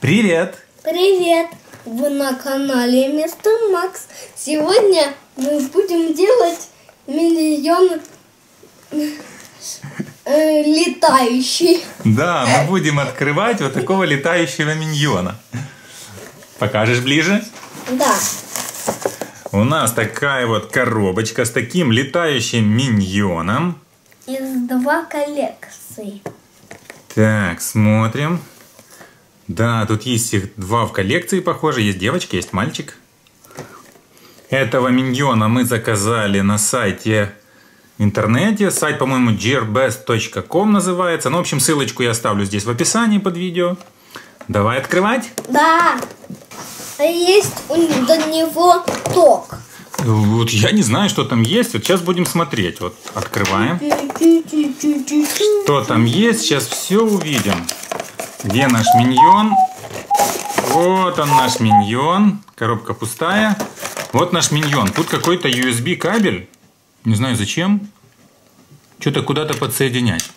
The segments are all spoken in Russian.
Привет! Привет! Вы на канале Мистер Макс. Сегодня мы будем делать миллион э, летающий. Да, мы будем открывать вот такого летающего миньона. Покажешь ближе? Да. У нас такая вот коробочка с таким летающим миньоном. Из два коллекции. Так, смотрим. Да, тут есть их два в коллекции, похоже. Есть девочка, есть мальчик. Этого миньона мы заказали на сайте в интернете. Сайт, по-моему, gearbest.com называется. Ну, в общем, ссылочку я оставлю здесь в описании под видео. Давай открывать. Да. А есть у до него ток. Вот я не знаю, что там есть. Вот сейчас будем смотреть. Вот открываем. Что там есть, сейчас все увидим. Где наш миньон? Вот он наш миньон. Коробка пустая. Вот наш миньон. Тут какой-то USB кабель. Не знаю зачем. Что-то куда-то подсоединять.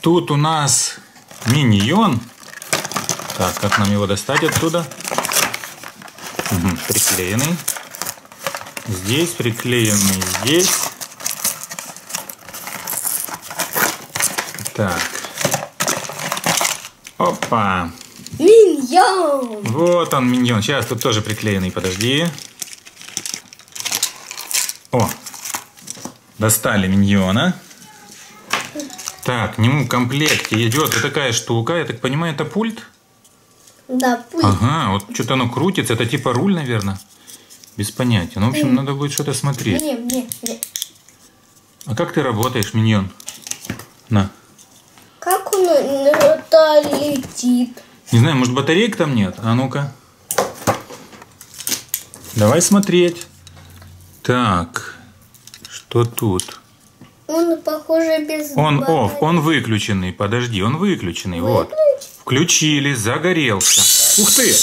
Тут у нас миньон. Так, как нам его достать отсюда? Угу, приклеенный. Здесь приклеенный, здесь. Так. Опа. Миньон. Вот он, миньон. Сейчас тут тоже приклеенный, подожди. О, достали миньона. Так, к нему в комплекте идет вот такая штука. Я так понимаю, это пульт? Да, пульт. Ага, вот что-то оно крутится. Это типа руль, наверное. Без понятия. Ну, в общем, надо будет что-то смотреть. Мне, мне, мне. А как ты работаешь, миньон? На. Это летит? Не знаю, может батареек там нет? А ну-ка. Давай смотреть. Так. Что тут? Он, похоже, без Он батареи. оф, он выключенный. Подожди, он выключенный. Вот. Включили, загорелся. Ух ты!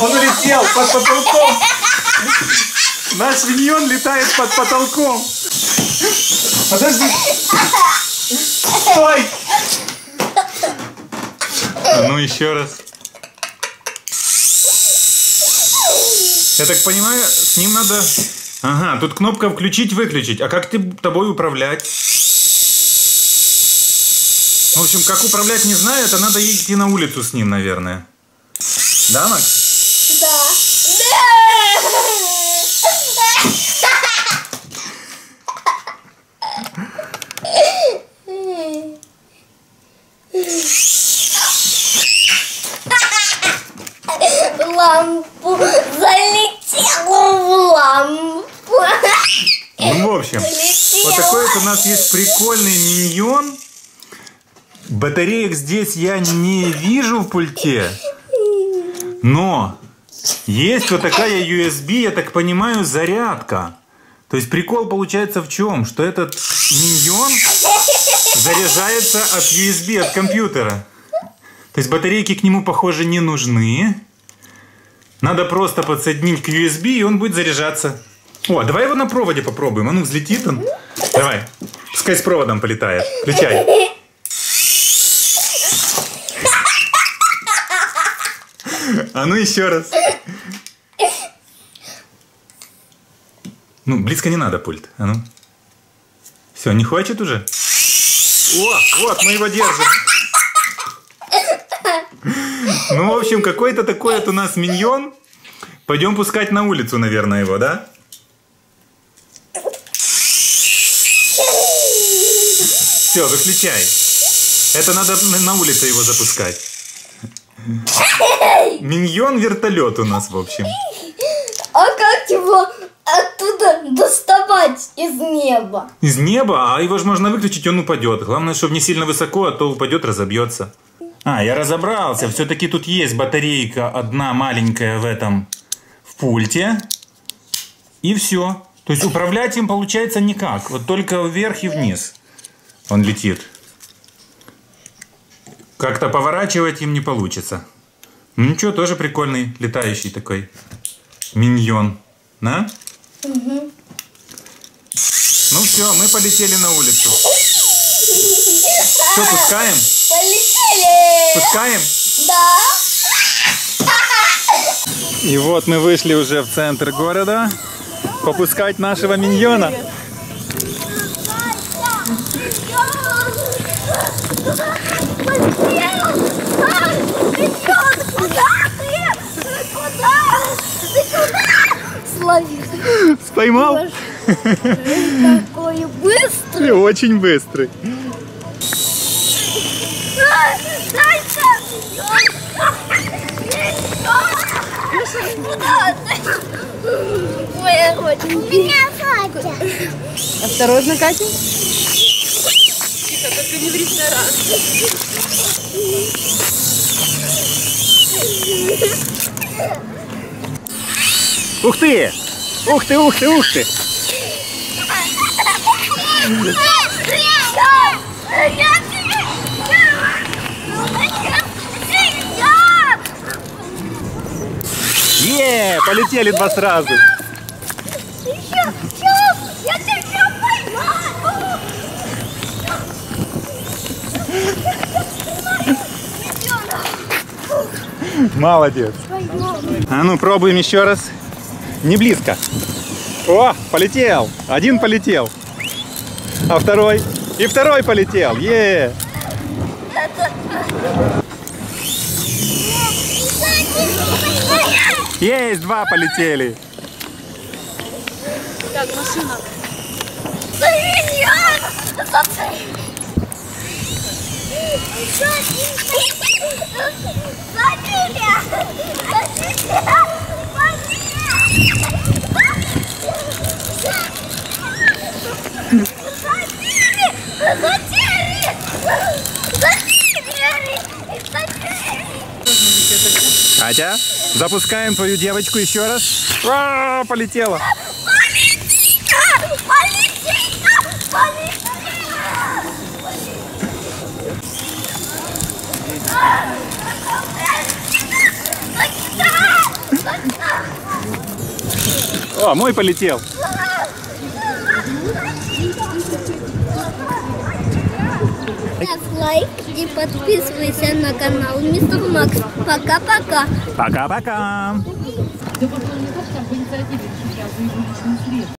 Он улетел под потолком. Наш миньон летает под потолком. Подожди. Стой! Ну еще раз. Я так понимаю, с ним надо... Ага, тут кнопка включить-выключить. А как ты тобой управлять? В общем, как управлять не знаю, это надо идти на улицу с ним, наверное. Да, Макс? Да. Лампу залетела в лампу. Ну, в общем, вот такой вот у нас есть прикольный миньон. Батареек здесь я не вижу в пульте. Но есть вот такая USB, я так понимаю, зарядка. То есть прикол получается в чем? Что этот миньон заряжается от USB, от компьютера. То есть батарейки к нему, похоже, не нужны. Надо просто подсоединить к USB, и он будет заряжаться. О, давай его на проводе попробуем. А ну, взлетит он. Давай. Пускай с проводом полетает. Включай. А ну еще раз. Ну, близко не надо пульт. А ну. Все, не хочет уже? О, вот, мы его держим. Ну, в общем, какой-то такой вот у нас миньон. Пойдем пускать на улицу, наверное, его, да? Все, выключай. Это надо на- улице его запускать. Миньон вертолет у нас, в общем. А как его оттуда доставать из неба? Из неба, а его же можно выключить, он упадет. Главное, чтобы не сильно высоко, а то упадет, разобьется. А, я разобрался. Все-таки тут есть батарейка одна маленькая в этом, в пульте. И все. То есть управлять им получается никак. Вот только вверх и вниз он летит. Как-то поворачивать им не получится. Ну ничего, тоже прикольный летающий такой миньон. Да? Ну все, мы полетели на улицу. что, пускаем? Полетели! Пускаем? Да. И вот мы вышли уже в центр города попускать нашего миньона. Словил. Поймал? Какой быстрый. Очень быстрый. Куда ты? Ой, я хочу. Меня Катя. Осторожно, Катя. Тихо, только не врись на раз. Ух ты! Ух ты, ух ты, ух ты! Полетели два сразу. Я тебя поймаю! Молодец. А ну, пробуем еще раз. Не близко. О, полетел. Один полетел. А второй? И второй полетел. Е. Есть, два полетели. Так, машина. Катя, запускаем твою девочку еще раз. А, полетела. О, мой полетел. Лайк и подписывайся на канал Мистер Макс. Пока-пока. Пока-пока.